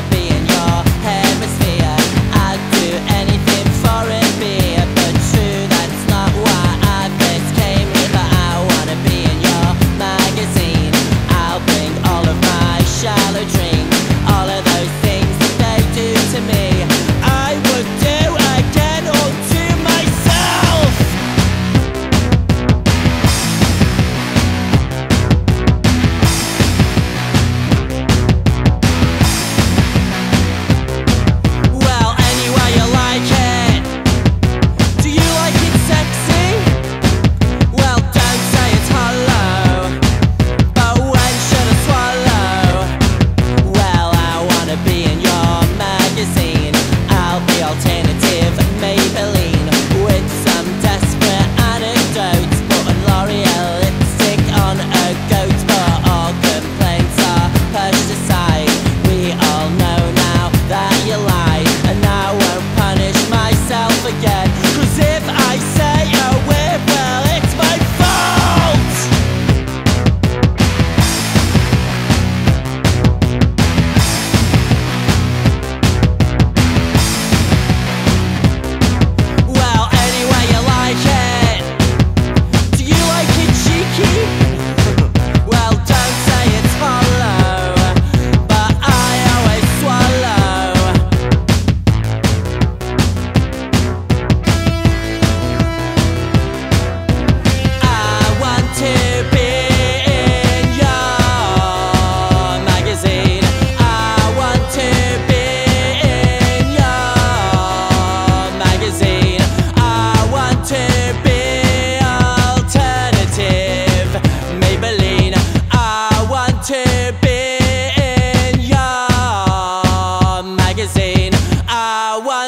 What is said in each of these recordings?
wanna be Cause if I say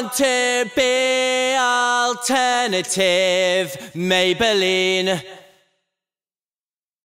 want to be alternative Maybelline